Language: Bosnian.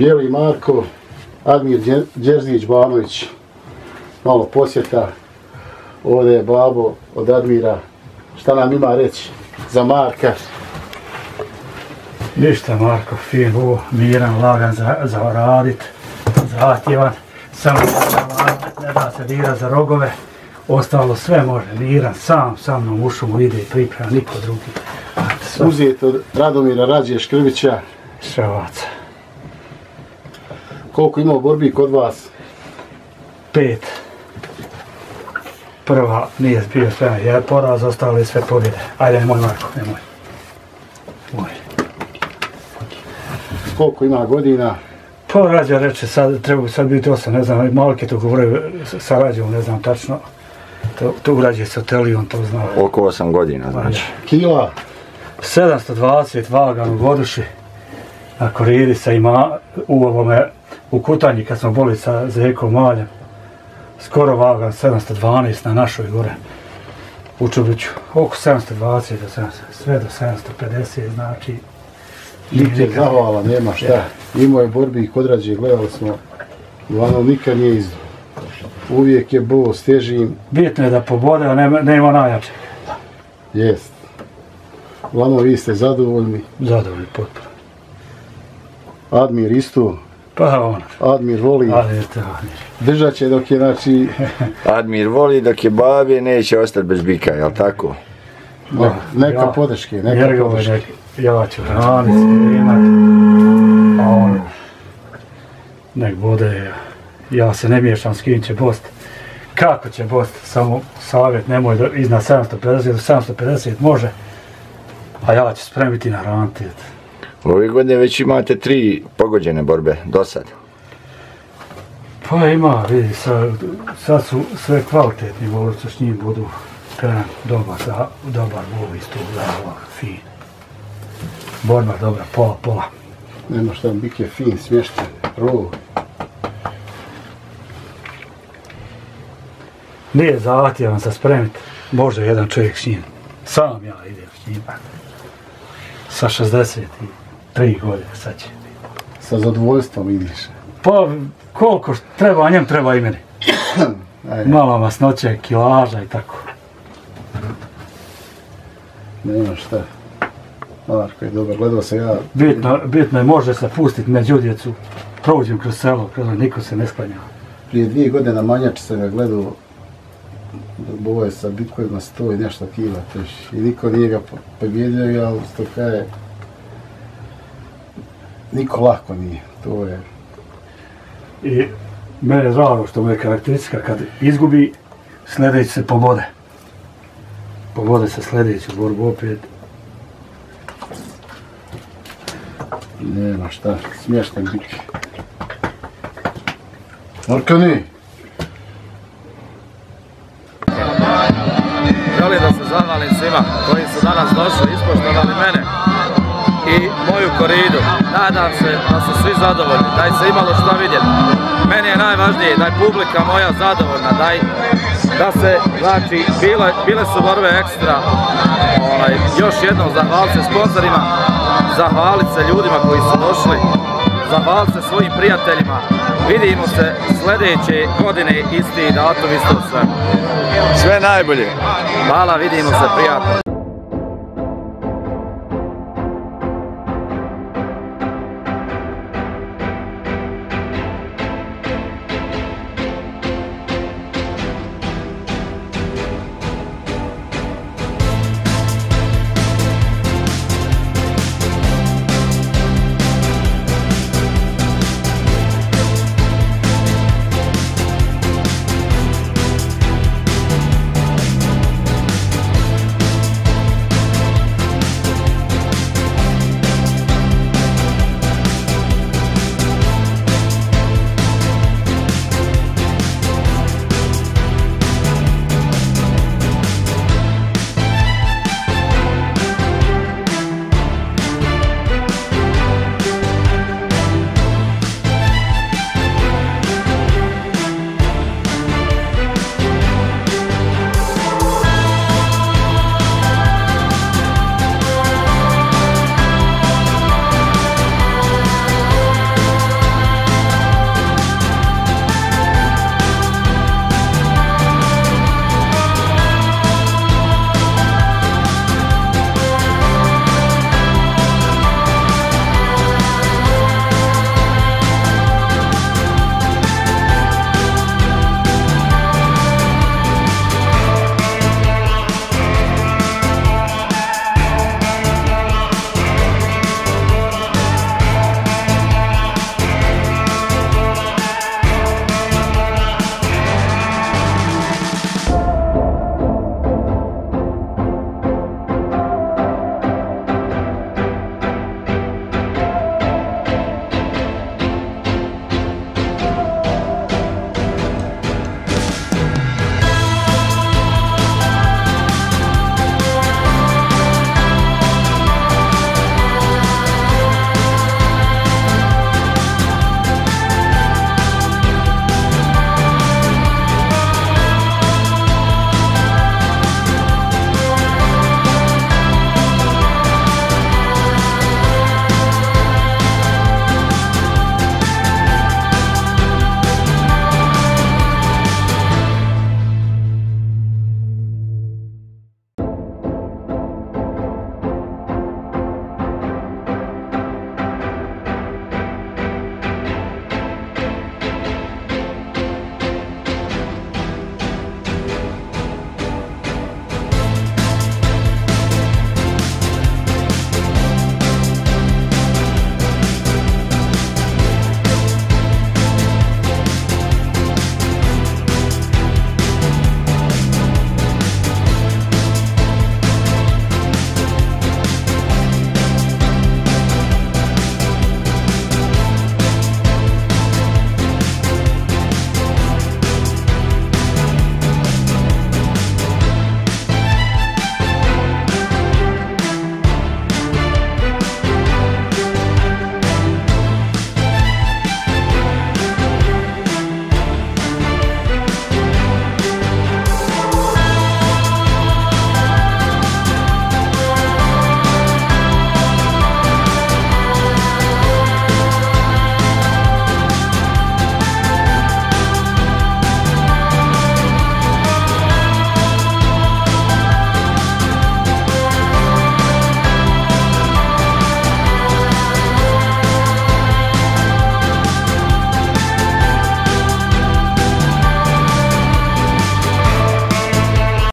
Bijeli Marko, Admir Đe- Đerzić Banović, malo posjeta. Ovdje je babo od Admira. Šta nam ima reći za Marka? Ništa Marko, fin, u, miran, lagan za, za radit, zahtjevan, samo ne da se dira za rogove, ostalo sve može, miran, sam, sa mnom u šumu ide i priprema, niko drugi. Uzijet od Radomira Rađe Škrbića. ševaca. Koliko ima borbi kod vas? Pet. Prva nije bio sve, je poraz, ostale sve pobjede. Ajde, nemoj Marko, nemoj. Moj. Koliko ima godina? Pa Rađa reče, sad, treba sad biti osam, ne znam, malke to govore sa Rađom, ne znam tačno. To, to urađe sa Telijom, to zna. Oko 8 godina, znači. Kila? 720 vagan u Goduši, na koridi sa ima u ovome, u Kutanji kad smo boli sa Zekom Maljem. Skoro vagan 712 na našoj gore. U Čubiću. Oko 720 do 700, sve do 750, znači... Niti je zahvala, nema šta. Imao je borbi i kod Rađe, gledali smo. Uglavnom nikad nije iz... Uvijek je bo s težim, Bitno je da pobode, a nema, nema najjače. jest. Uglavnom vi ste zadovoljni. Zadovoljni potpuno. Admir isto. Pa ono, Admir voli. ali je to, Admir. Držat će dok je, znači, Admir voli dok je babi, neće ostati bez bika, jel tako? ne- neka Ja. podrške, neka podrške. nek, ja ću hraniti, imati, a on nek bude, ja se ne miješam s kim će bost. Kako će bost, samo savjet, nemoj da iznad 750, do 750 može, a ja ću spremiti na ranti. Ove godine već imate tri pogođene borbe, do sad. Pa ima, vidi, sad, sad su sve kvalitetni borci, s njim budu Peran, dobar, za, dobar bol isto, glava, fin. Borba dobra, pola, pola. Nema šta, bik je fin, smješten, rov. Nije zahtjevan za spremit, može jedan čovjek s njim. Sam ja idem s njim. Sa 63 godine sad će. Sa zadovoljstvom ideš. Pa koliko treba, a njem treba i meni. Ajde, Malo masnoće, kilaža i tako. nema šta. Marko je dobar, gledao sam ja, Bitno, bitno je može se pustiti među djecu. Prođem kroz selo, kroz niko se ne sklanja. prije dvije godine na Manjači sam ga gledao boje sa bitkovima sto i nešto kila teži. I niko nije ga po- pobjedio, ali što kaže, niko lako nije. To je, I mene je drago što mu je karakteristika kad izgubi, sljedeći se pobode. Pobode se sljedeću borbu opet. nema šta, smješten biti. Markani, Želim da se zahvalim svima koji su danas došli, ispoštovali mene i moju koridu. Nadam se da su svi zadovoljni, da je se imalo šta vidjeti. Meni je najvažnije da je publika moja zadovoljna, da, je- da se, znači, bile, bile su borbe ekstra. Ovaj, još jednom zahvalit se sponsorima, zahvalit se ljudima koji su došli, zahvalit se svojim prijateljima. Vidimo se sljedeće godine, isti datum, isto sve. Sve najbolje. Hvala, vidimo se prijatno.